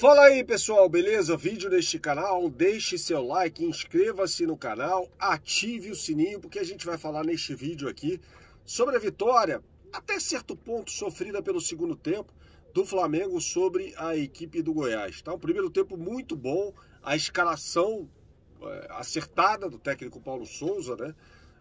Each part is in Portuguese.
Fala aí pessoal, beleza? Vídeo neste canal, deixe seu like, inscreva-se no canal, ative o sininho, porque a gente vai falar neste vídeo aqui sobre a vitória, até certo ponto sofrida pelo segundo tempo, do Flamengo sobre a equipe do Goiás. Tá? Um primeiro tempo muito bom, a escalação é, acertada do técnico Paulo Souza, né?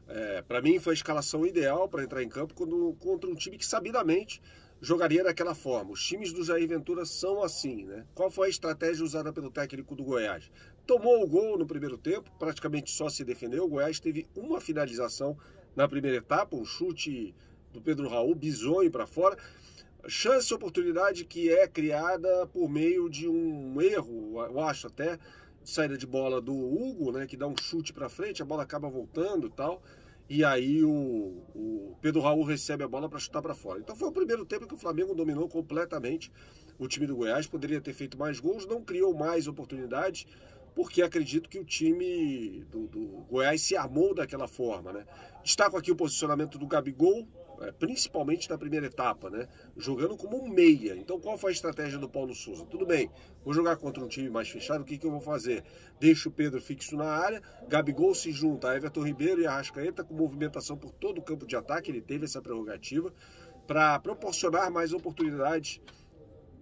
É, para mim foi a escalação ideal para entrar em campo quando, contra um time que sabidamente jogaria daquela forma. Os times do Jair Ventura são assim, né? Qual foi a estratégia usada pelo técnico do Goiás? Tomou o gol no primeiro tempo, praticamente só se defendeu. O Goiás teve uma finalização na primeira etapa, um chute do Pedro Raul, bizonho para fora. Chance, oportunidade que é criada por meio de um erro, eu acho até, de saída de bola do Hugo, né? Que dá um chute para frente, a bola acaba voltando e tal e aí o, o Pedro Raul recebe a bola para chutar para fora. Então foi o primeiro tempo que o Flamengo dominou completamente o time do Goiás, poderia ter feito mais gols, não criou mais oportunidades, porque acredito que o time do, do Goiás se armou daquela forma. Né? Destaco aqui o posicionamento do Gabigol, principalmente na primeira etapa, né? Jogando como um meia. Então, qual foi a estratégia do Paulo Souza? Tudo bem, vou jogar contra um time mais fechado, o que, que eu vou fazer? Deixo o Pedro fixo na área, Gabigol se junta a Everton Ribeiro e a Arrascaeta com movimentação por todo o campo de ataque, ele teve essa prerrogativa, para proporcionar mais oportunidades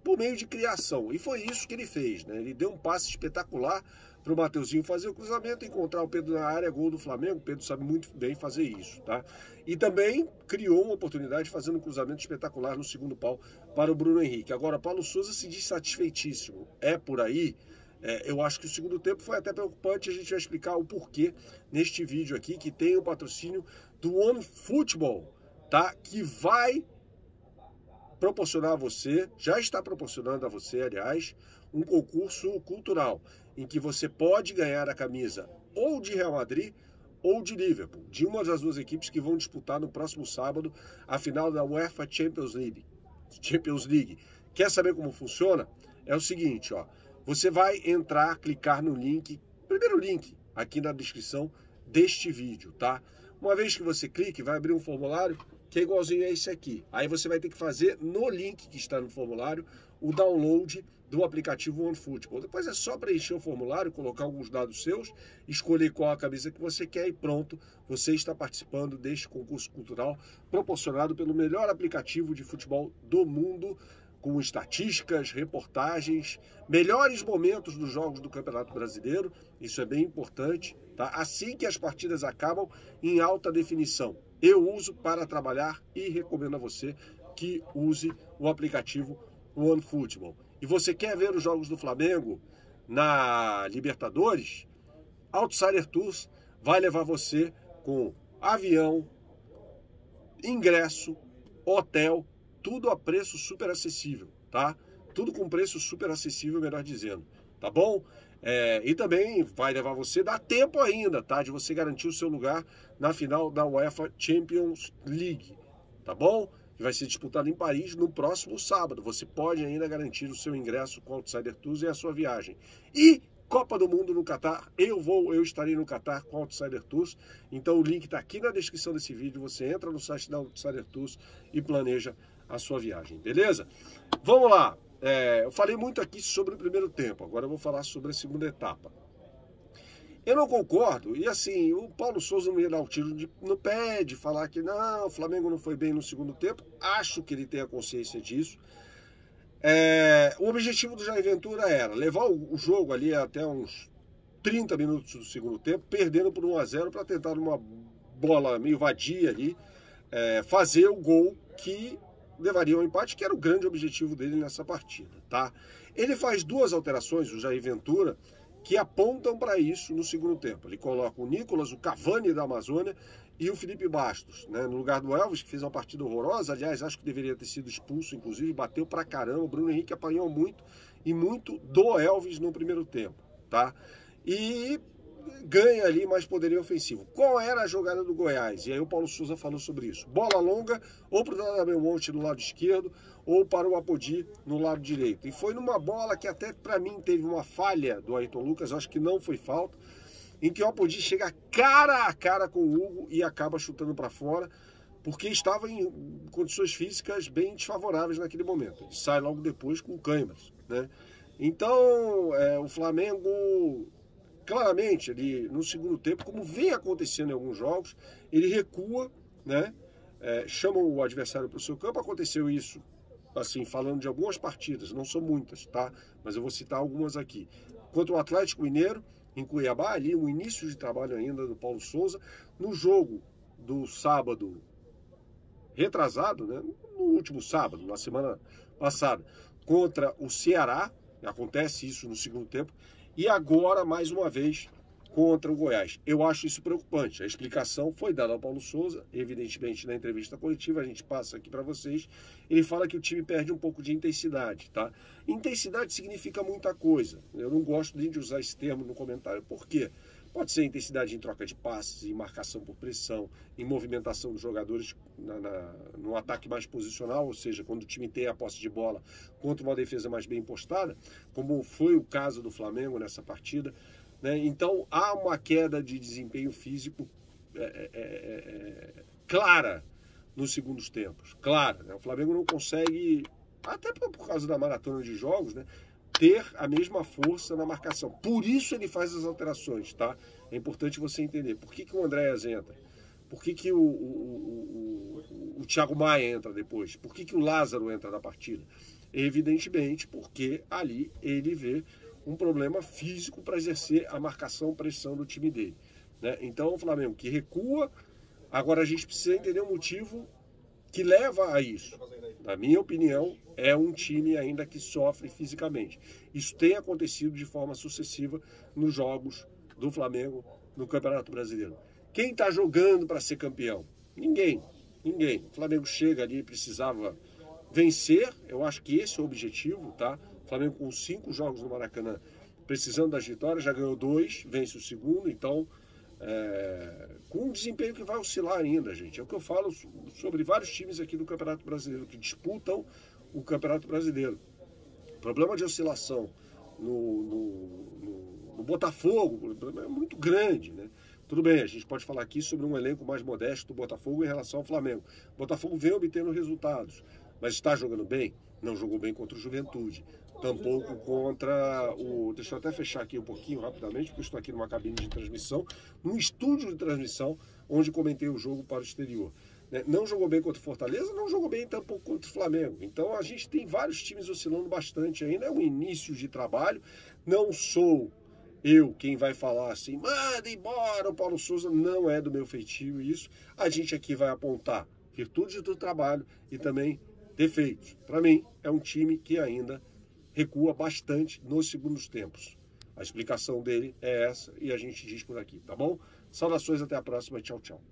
por meio de criação. E foi isso que ele fez, né? Ele deu um passe espetacular para o Mateuzinho fazer o cruzamento, encontrar o Pedro na área, gol do Flamengo. O Pedro sabe muito bem fazer isso, tá? E também criou uma oportunidade fazendo um cruzamento espetacular no segundo pau para o Bruno Henrique. Agora, Paulo Souza se diz satisfeitíssimo. É por aí. É, eu acho que o segundo tempo foi até preocupante. A gente vai explicar o porquê neste vídeo aqui, que tem o patrocínio do One Football, tá? Que vai proporcionar a você, já está proporcionando a você, aliás, um concurso cultural em que você pode ganhar a camisa ou de Real Madrid ou de Liverpool, de uma das duas equipes que vão disputar no próximo sábado a final da UEFA Champions League. Champions League. Quer saber como funciona? É o seguinte, ó. Você vai entrar, clicar no link, primeiro link aqui na descrição deste vídeo, tá? Uma vez que você clique, vai abrir um formulário que é igualzinho a esse aqui. Aí você vai ter que fazer no link que está no formulário o download do aplicativo OneFootball. Depois é só preencher o formulário, colocar alguns dados seus, escolher qual a camisa que você quer e pronto, você está participando deste concurso cultural proporcionado pelo melhor aplicativo de futebol do mundo, com estatísticas, reportagens, melhores momentos dos jogos do Campeonato Brasileiro, isso é bem importante, tá? Assim que as partidas acabam em alta definição eu uso para trabalhar e recomendo a você que use o aplicativo OneFootball. E você quer ver os jogos do Flamengo na Libertadores? Outsider Tours vai levar você com avião, ingresso, hotel, tudo a preço super acessível, tá? Tudo com preço super acessível, melhor dizendo, tá bom? É, e também vai levar você, dá tempo ainda, tá? De você garantir o seu lugar na final da UEFA Champions League, tá bom? Que vai ser disputada em Paris no próximo sábado. Você pode ainda garantir o seu ingresso com o Outsider Tours e a sua viagem. E Copa do Mundo no Catar, eu vou, eu estarei no Catar com o Outsider Tours. Então o link está aqui na descrição desse vídeo. Você entra no site da Outsider Tours e planeja a sua viagem, beleza? Vamos lá. É, eu falei muito aqui sobre o primeiro tempo, agora eu vou falar sobre a segunda etapa. Eu não concordo, e assim, o Paulo Souza não ia dar o um tiro de, no pé de falar que não, o Flamengo não foi bem no segundo tempo. Acho que ele tem a consciência disso. É, o objetivo do Jair Ventura era levar o, o, jogo ali até uns 30 minutos do segundo tempo, perdendo por 1 a 0 para tentar uma bola meio vadia ali, é, fazer o gol que levaria ao empate, que era o grande objetivo dele nessa partida, tá? Ele faz duas alterações, o Jair Ventura, que apontam para isso no segundo tempo. Ele coloca o Nicolas, o Cavani da Amazônia e o Felipe Bastos, né? no lugar do Elvis, que fez uma partida horrorosa. Aliás, acho que deveria ter sido expulso, inclusive, bateu pra caramba. O Bruno Henrique apanhou muito e muito do Elvis no primeiro tempo, tá? E ganha ali mais poderio ofensivo. Qual era a jogada do Goiás? E aí o Paulo Souza falou sobre isso. Bola longa, ou para o Daniel Monte no lado esquerdo, ou para o Apodi no lado direito. E foi numa bola que até para mim teve uma falha do Ayrton Lucas, acho que não foi falta, em que o Apodi chega cara a cara com o Hugo e acaba chutando para fora, porque estava em condições físicas bem desfavoráveis naquele momento. Ele sai logo depois com câimbras, né? Então, é, o Flamengo, claramente, ali no segundo tempo, como vem acontecendo em alguns jogos, ele recua, né? É, chama o adversário para o seu campo. Aconteceu isso, assim, falando de algumas partidas, não são muitas, tá? Mas eu vou citar algumas aqui. Contra o Atlético Mineiro, em Cuiabá, ali, o início de trabalho ainda do Paulo Souza. No jogo do sábado retrasado, né? No último sábado, na semana passada, contra o Ceará, Acontece isso no segundo tempo. E agora, mais uma vez, contra o Goiás. Eu acho isso preocupante. A explicação foi dada ao Paulo Souza, evidentemente na entrevista coletiva, a gente passa aqui para vocês. Ele fala que o time perde um pouco de intensidade, tá? Intensidade significa muita coisa. Eu não gosto de usar esse termo no comentário. Por quê? Pode ser intensidade em troca de passes, em marcação por pressão, em movimentação dos jogadores na, na, no ataque mais posicional, ou seja, quando o time tem a posse de bola contra uma defesa mais bem postada, como foi o caso do Flamengo nessa partida. Né? Então há uma queda de desempenho físico é, é, é, é clara nos segundos tempos. Clara. Né? O Flamengo não consegue, até por causa da maratona de jogos, né? Ter a mesma força na marcação. Por isso ele faz as alterações, tá? É importante você entender. Por que, que o Andréas entra? Por que, que o, o, o, o, Thiago Maia entra depois? Por que, que o Lázaro entra na partida? Evidentemente, porque ali ele vê um problema físico para exercer a marcação, pressão do time dele. Né? Então, o Flamengo que recua, agora a gente precisa entender o motivo que leva a isso. Na minha opinião, é um time ainda que sofre fisicamente. Isso tem acontecido de forma sucessiva nos jogos do Flamengo no Campeonato Brasileiro. Quem está jogando para ser campeão? Ninguém. Ninguém. O Flamengo chega ali, precisava vencer. Eu acho que esse é o objetivo, tá? O Flamengo com cinco jogos no Maracanã, precisando das vitórias, já ganhou dois, vence o segundo, então é, com um desempenho que vai oscilar ainda, gente. É o que eu falo sobre vários times aqui do Campeonato Brasileiro que disputam o Campeonato Brasileiro. O problema de oscilação no, no, no, no Botafogo é muito grande, né? Tudo bem, a gente pode falar aqui sobre um elenco mais modesto do Botafogo em relação ao Flamengo. O Botafogo vem obtendo resultados, mas está jogando bem? Não jogou bem contra o Juventude. Tampouco contra o. Deixa eu até fechar aqui um pouquinho rapidamente, porque estou aqui numa cabine de transmissão, num estúdio de transmissão, onde comentei o jogo para o exterior. Né? Não jogou bem contra o Fortaleza, não jogou bem tampouco contra o Flamengo. Então a gente tem vários times oscilando bastante ainda. É um início de trabalho. Não sou eu quem vai falar assim, manda embora o Paulo Souza. Não é do meu feitio isso. A gente aqui vai apontar virtudes do trabalho e também defeitos. Para mim, é um time que ainda recua bastante nos segundos tempos. A explicação dele é essa e a gente diz por aqui, tá bom? Saudações, até a próxima. Tchau, tchau.